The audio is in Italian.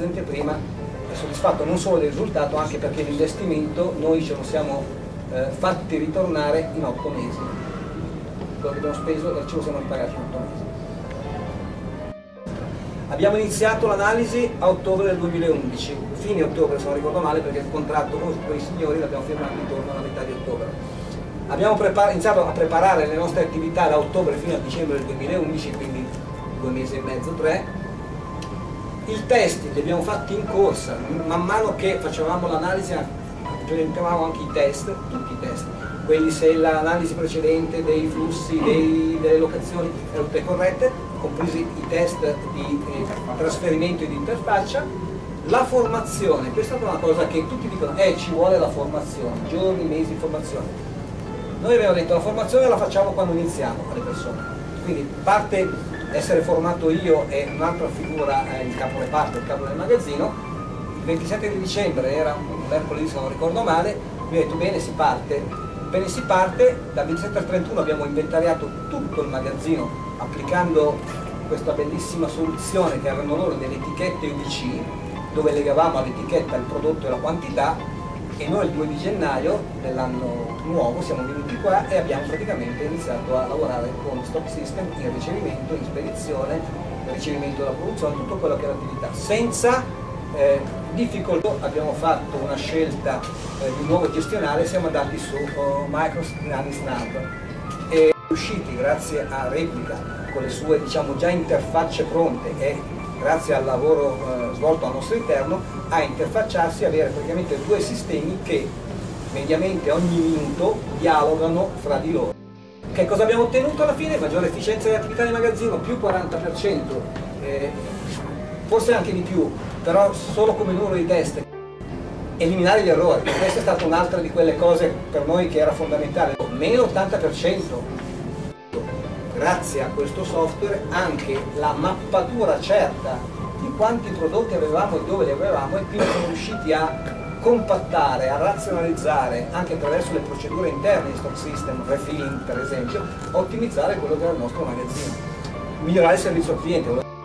presente prima è soddisfatto non solo del risultato, anche perché l'investimento noi ce lo siamo eh, fatti ritornare in otto mesi. Quello che abbiamo speso ce lo siamo ripagati in otto mesi. Abbiamo iniziato l'analisi a ottobre del 2011, fine ottobre se non ricordo male perché il contratto con quei signori l'abbiamo firmato intorno alla metà di ottobre. Abbiamo iniziato a preparare le nostre attività da ottobre fino a dicembre del 2011, quindi due mesi e mezzo, tre. I test li abbiamo fatti in corsa, man mano che facevamo l'analisi implementavamo anche i test, tutti i test, quelli se l'analisi precedente dei flussi, dei, delle locazioni erano tutte corrette, compresi i test di eh, trasferimento e di interfaccia, la formazione, questa è una cosa che tutti dicono, eh ci vuole la formazione, giorni, mesi di formazione. Noi abbiamo detto la formazione la facciamo quando iniziamo alle persone, quindi parte essere formato io e un'altra figura, eh, il capo reparto, il capo del magazzino, il 27 di dicembre era un mercoledì se non ricordo male, mi ha detto bene si parte, bene si parte, dal 27 al 31 abbiamo inventariato tutto il magazzino applicando questa bellissima soluzione che avevano loro delle etichette UDC dove legavamo all'etichetta il prodotto e la quantità e noi il 2 di gennaio dell'anno nuovo siamo venuti qua e abbiamo praticamente iniziato a lavorare con Stock System in ricevimento, in spedizione, ricevimento della produzione, tutto quello che è l'attività. Senza eh, difficoltà abbiamo fatto una scelta eh, di nuovo gestionale, siamo andati su uh, Microsoft Snap e usciti grazie a Replica con le sue diciamo, già interfacce pronte e grazie al lavoro eh, svolto al nostro interno, a interfacciarsi e avere praticamente due sistemi che mediamente ogni minuto dialogano fra di loro. Che cosa abbiamo ottenuto alla fine? Maggiore efficienza dell'attività di magazzino, più 40%, eh, forse anche di più, però solo come numero di test. Eliminare gli errori, questa è stata un'altra di quelle cose per noi che era fondamentale, meno 80%, grazie a questo software anche la mappatura certa di quanti prodotti avevamo e dove li avevamo e quindi siamo riusciti a compattare, a razionalizzare anche attraverso le procedure interne di stock system, refilling per esempio, ottimizzare quello che era il nostro magazzino, migliorare il servizio al cliente.